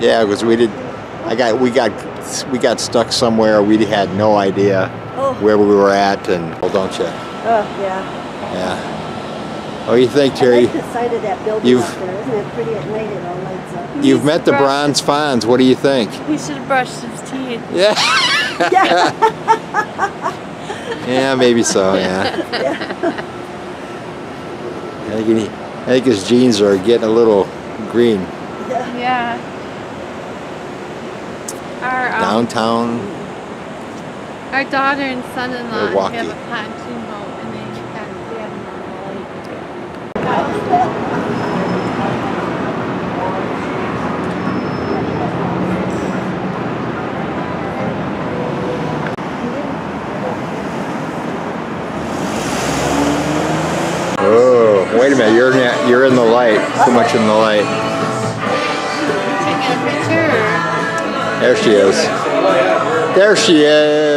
Yeah, because we did. I got we got we got stuck somewhere. We had no idea Oh. where we were at, and well, don't you? Oh, yeah. Yeah. What do you think, I Terry? like the side of that building You've- up there. Isn't it pretty at night? It all lights up. You've met the Bronze Fonz. What do you think? He should have brushed his teeth. Yeah. Yeah. Yeah, maybe so. Yeah. I think he, I think his jeans are getting a little green. Yeah. Our um, Downtown. our daughter and son-in-law have a pontoon boat, and they got they have them on the lake. Oh, wait a minute. You're in the, you're in the light. Too much in the light. Taking a picture. There she is. There she is.